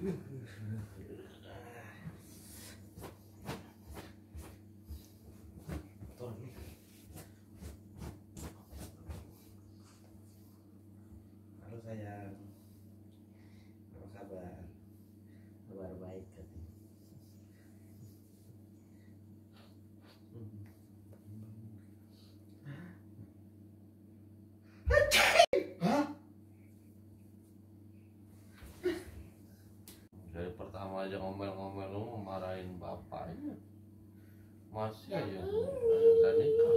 Halo sayang. Apa? Kabar baik katanya. Hah? Dari pertama aja ngomel-ngomel lu marahin bapaknya. Masih aja. Udah nikah.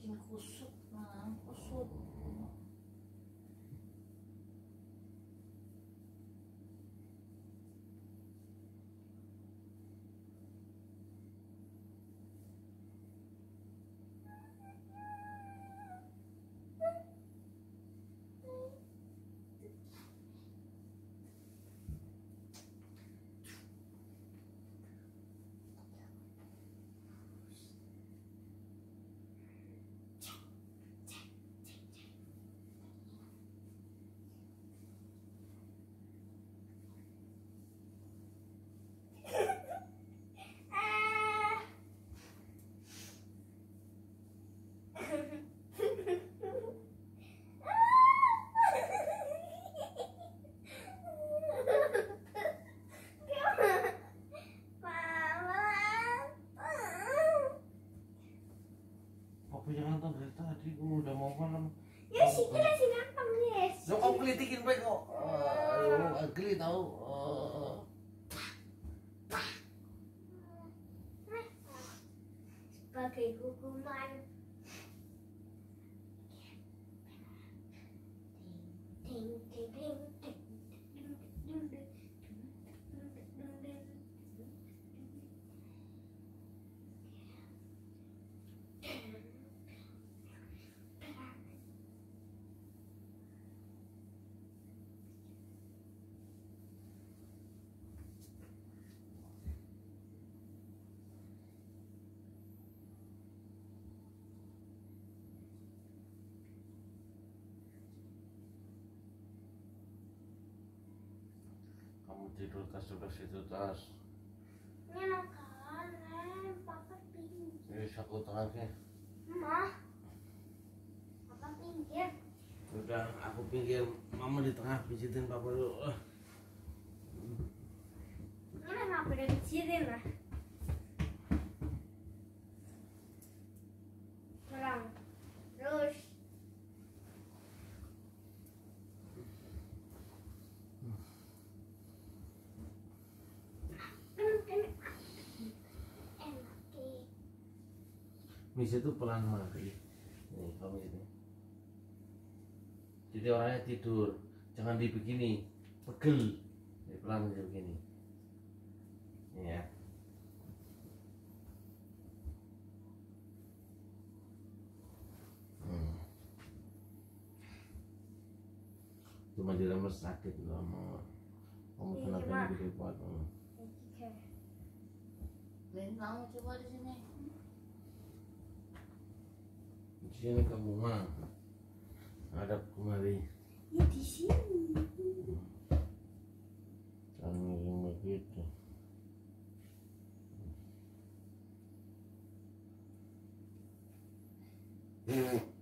กินครูสุกนะครูสุก Papa jangan nonton dari tadi, gua udah mau malam. Ya sih kira sih gampang yes. Lo kau kelitikin baik kok. Ayo, ugly tau. Eh, Sebagai hukuman. Kamu tidur sudah situ tas. Ini makanan, papa pinggir. Ini saku tengahnya. Mah, papa pinggir. Udah, aku pinggir. Mama di tengah pijitin papa dulu. Eh, Ini kenapa udah dicirin lah? Misi itu pelan mati. Nih, kamu ini. Jadi orangnya tidur, jangan dibegini, pegel. Jadi pelan aja begini. Ini ya. Hmm. Cuma diremes sakit loh, mau. Kamu Iya, kenapa gede kuat? Kamu coba di sini. Di sini kamu mah. Ada kemari. Ya di sini. Miring begitu. Hmm.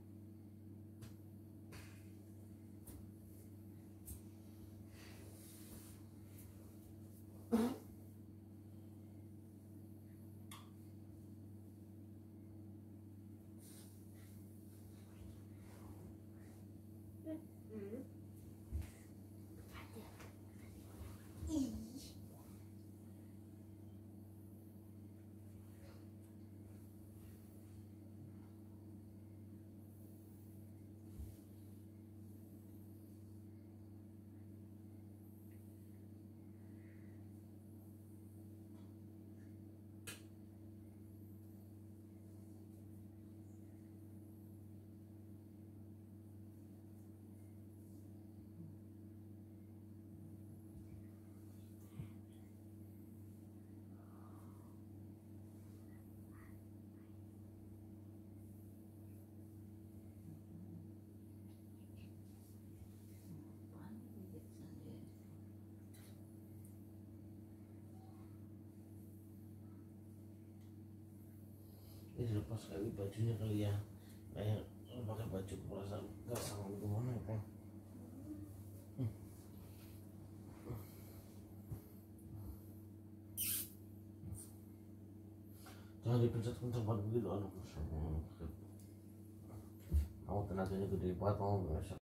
Ini dilepas kali bajunya kali ya. Kayak pakai baju merasa nggak sama gimana ya Peng? jangan dipencet kencang banget begitu aduh mau tenaganya gede banget mau besok